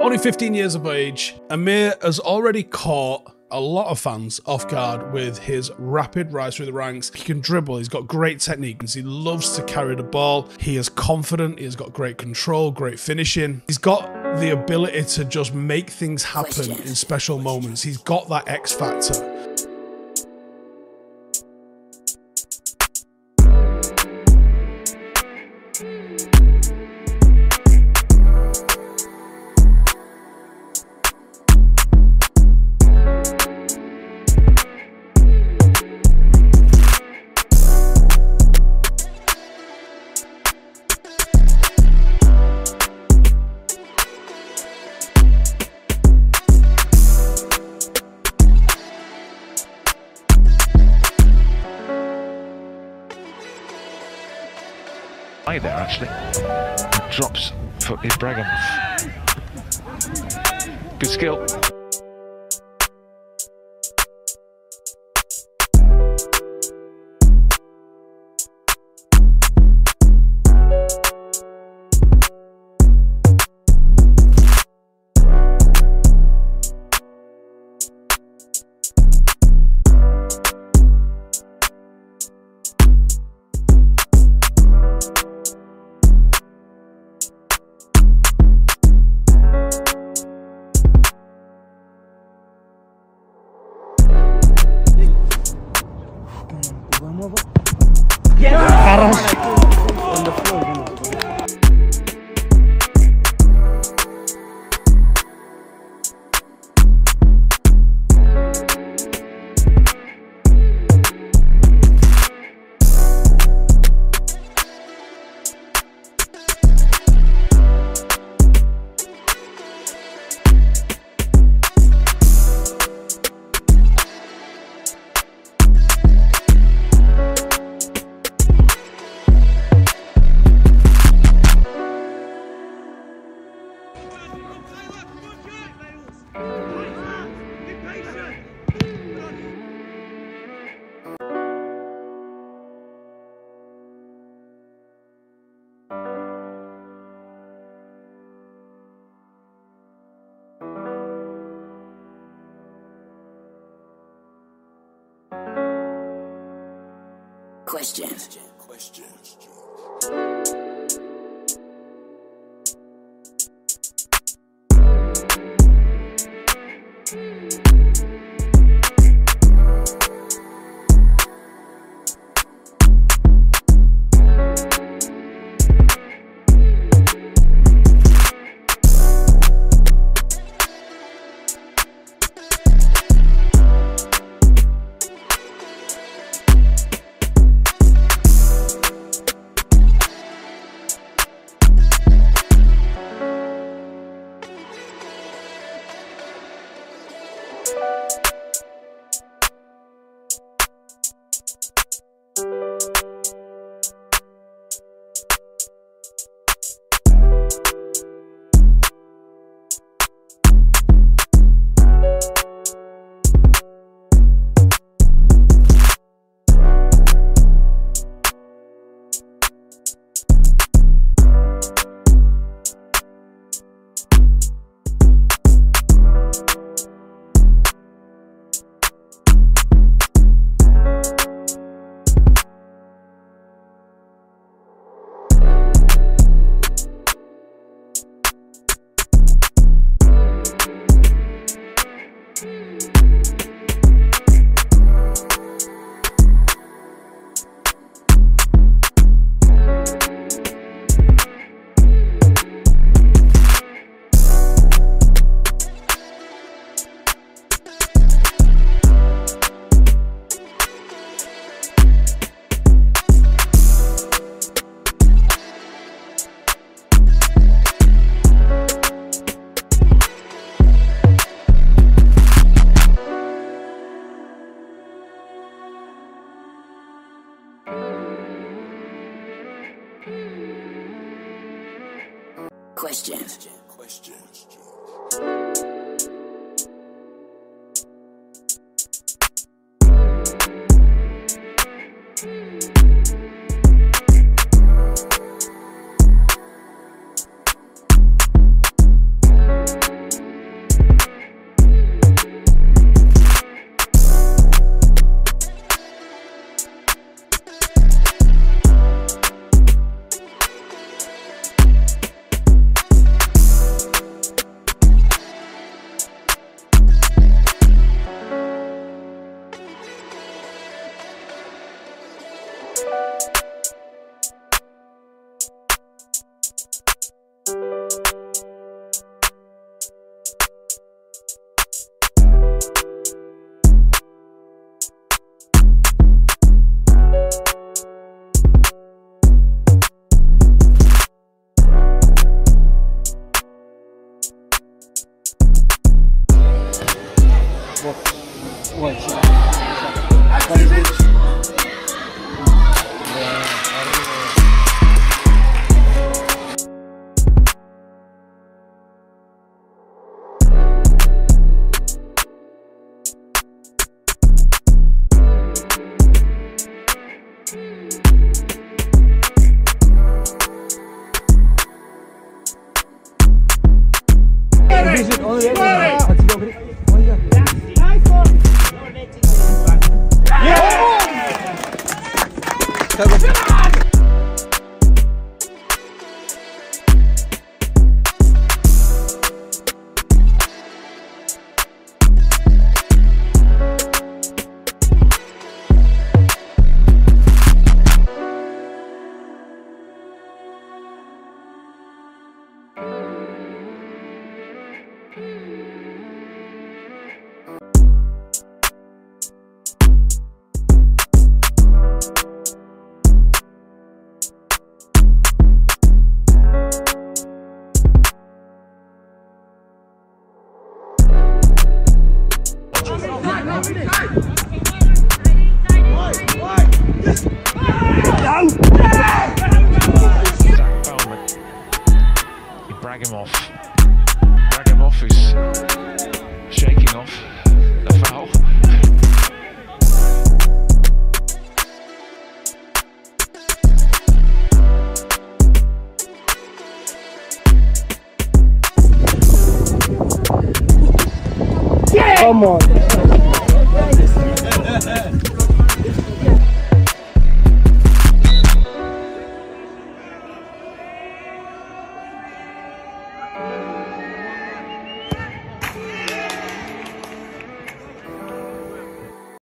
Only 15 years of age, Amir has already caught a lot of fans off guard with his rapid rise through the ranks. He can dribble, he's got great technique, he loves to carry the ball. He is confident, he has got great control, great finishing. He's got the ability to just make things happen in special moments. He's got that X factor. There actually. Drops for Ibrahim. Good skill. Karos. Question. Question. Questions. Questions. Questions. Zach Come on.